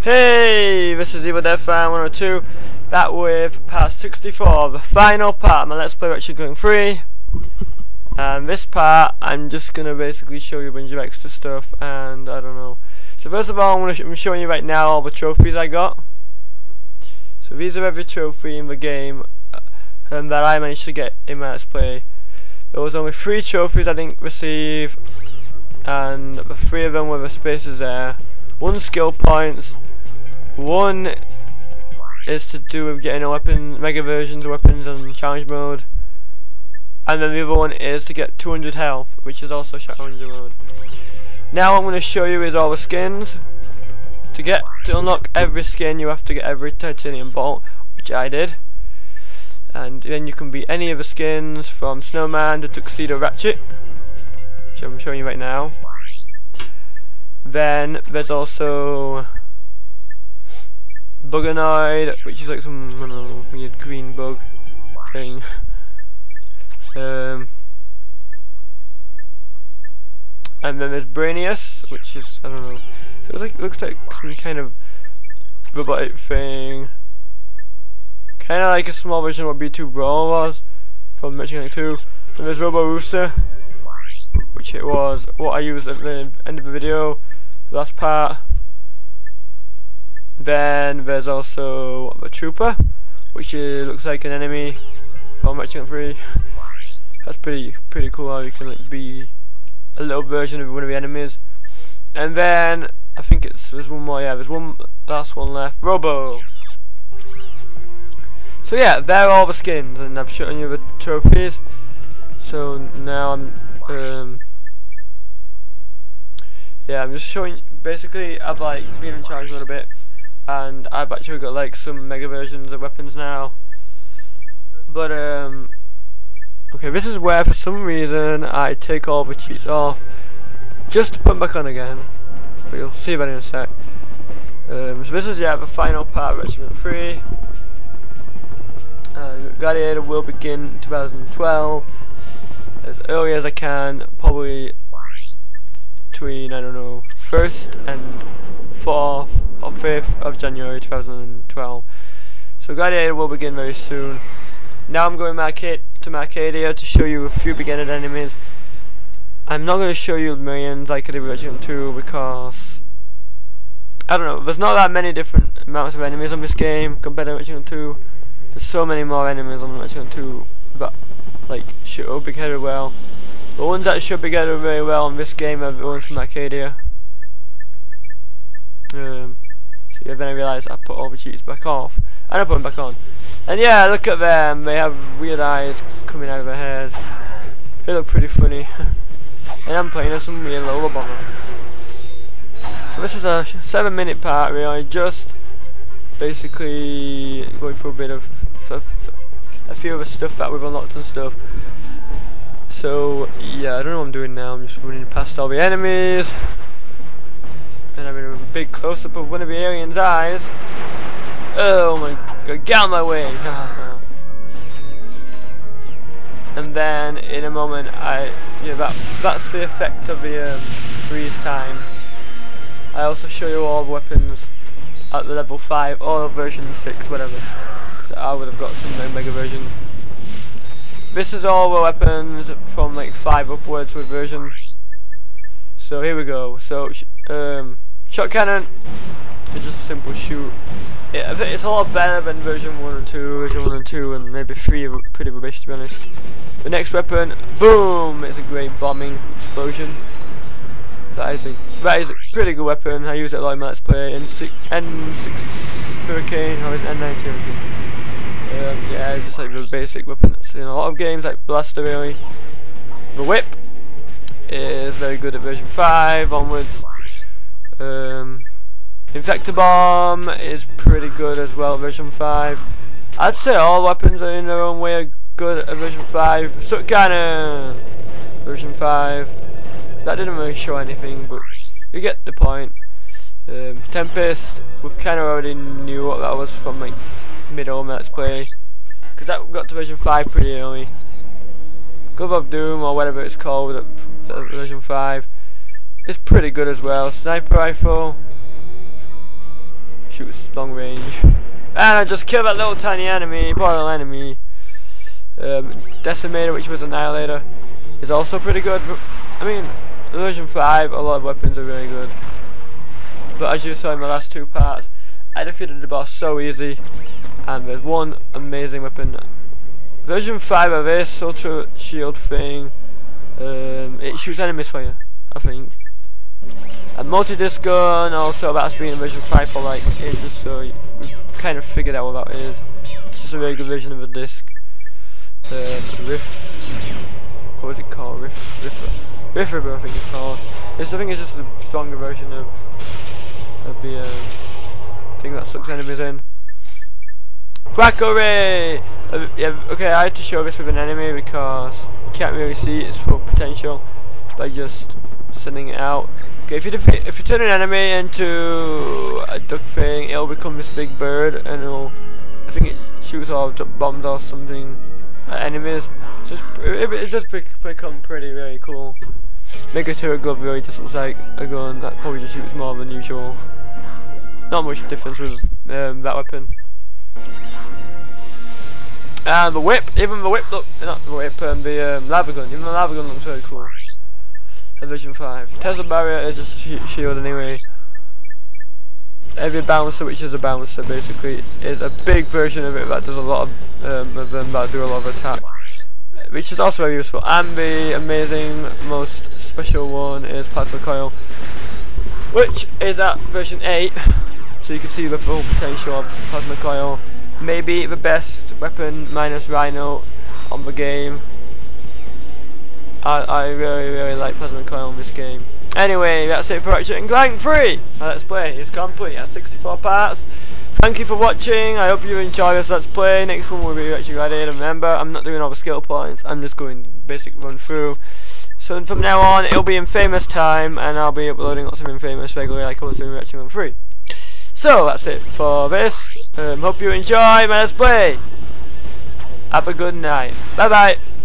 Hey, this is Evil Dead Fan 102, back with part 64, the final part of my Let's Play Ratchet Clank 3. And this part, I'm just to basically show you a bunch of extra stuff, and I don't know. So first of all, I'm, sh I'm showing you right now all the trophies I got. So these are every trophy in the game um, that I managed to get in my Let's Play. There was only three trophies I didn't receive, and the three of them were the spaces there. One skill points, one is to do with getting a weapon, mega versions of weapons and challenge mode. And then the other one is to get 200 health, which is also challenge mode. Now I'm going to show you is all the skins. To get to unlock every skin you have to get every titanium bolt, which I did. And then you can be any of the skins from Snowman to Tuxedo Ratchet, which I'm showing you right now. Then there's also Buganoid, which is like some I don't know, weird green bug thing. um, and then there's Brainius, which is I don't know. So it, like, it looks like some kind of robotic thing. Kind of like a small version of what B2 Brawl was from Metroid 2. And there's Robo Rooster, which it was what I used at the end of the video, last part. Then there's also a trooper, which is, looks like an enemy from Ratchet 3. That's pretty pretty cool how you can like, be a little version of one of the enemies. And then I think it's there's one more. Yeah, there's one last one left. Robo. So yeah, there are all the skins, and I've shown you the trophies. So now I'm um, yeah, I'm just showing. Basically, I've like been in charge a little bit and I've actually got like some mega versions of weapons now. But um okay this is where for some reason I take all the cheats off. Just to put them back on again but you'll see that in a sec. Um, so this is yeah the final part of Regiment 3 uh, Gladiator will begin 2012 as early as I can probably between I don't know first and 4th or 5th of January 2012. So Gladiator will begin very soon. Now I'm going to Marcadia to show you a few beginner enemies. I'm not going to show you millions like I did with Resident 2 because I don't know, there's not that many different amounts of enemies on this game compared to Resident 2. There's so many more enemies on Resident 2 that like should be getting well. The ones that should be getting very well in this game are the ones from Marcadia. Um, yeah, then I realised I put all the cheats back off. And I put them back on. And yeah, look at them. They have weird eyes coming out of their head. They look pretty funny. and I'm playing as some weird bomber. So this is a seven minute part really, just basically going through a bit of a few of the stuff that we've unlocked and stuff. So yeah, I don't know what I'm doing now, I'm just running past all the enemies. Big close up of one of the alien's eyes. Oh my god, get out of my way! and then in a moment I yeah that that's the effect of the um, freeze time. I also show you all the weapons at the level 5 or version 6, whatever. Because I would have got some mega version. This is all the weapons from like 5 upwards with version. So here we go. So um, Shock cannon is just a simple shoot. It, it's a lot better than version 1 and 2, version 1 and 2, and maybe 3 are pretty rubbish to be honest. The next weapon, boom! It's a great bombing explosion. That is a, that is a pretty good weapon, I use it a lot in my let's play. N6, N6 Hurricane, or is it N90 Hurricane? Um, yeah, it's just like the basic weapon that's in a lot of games, like Blaster really. The whip is very good at version 5 onwards. Um, Infector Bomb is pretty good as well, version 5. I'd say all weapons are in their own way are good at version 5. Suck Cannon! Version 5. That didn't really show anything, but you get the point. Um, Tempest, we kind of already knew what that was from like middle Let's Play. Because that got to version 5 pretty early. Glove of Doom, or whatever it's called, version 5. It's pretty good as well. Sniper rifle. shoots long range. And I just killed that little tiny enemy, portal enemy. Um, Decimator, which was Annihilator, is also pretty good. I mean, version 5, a lot of weapons are really good. But as you saw in my last two parts, I defeated the boss so easy. And there's one amazing weapon. Version 5 of this Ultra Shield thing, um, it shoots enemies for you, I think. A multi-disc gun, also that's been in version 5 for like ages, so we've kind of figured out what that is. It's just a really good version of a disc. Uh, Riff, what was it called? Riff, Riff, Riff River, I think it's called. This I think is just the stronger version of of the um, thing that sucks enemies in. Quackery! Uh, yeah, okay, I had to show this with an enemy because you can't really see its full potential by just sending out. Okay, if you if you turn an enemy into a duck thing, it'll become this big bird, and it'll I think it shoots off bombs or something at enemies. So it, it does become pretty very cool. Megaturret glove really just looks like a gun that probably just shoots more than usual. Not much difference with um, that weapon. And the whip, even the whip look, not the whip, um, the um, lava gun, even the lava gun looks very cool. Division 5. Tesla barrier is a sh shield anyway. Every bouncer, which is a bouncer basically, is a big version of it that does a lot of, um, of them that do a lot of attack. Which is also very useful. And the amazing, most special one is Plasma Coil. Which is at version 8. So you can see the full potential of Plasma Coil. Maybe the best weapon minus Rhino on the game. I, I really really like Plasma Coil in this game. Anyway, that's it for Ratchet Clank 3! Let's Play is complete at 64 parts. Thank you for watching, I hope you enjoy this Let's Play. Next one will be Ratchet Gladiator. Remember, I'm not doing all the skill points, I'm just going basic run through. So from now on, it'll be Infamous time, and I'll be uploading lots of Infamous regularly like I was doing Ratchet and 3. So, that's it for this. Um, hope you enjoy my Let's Play. Have a good night. Bye bye.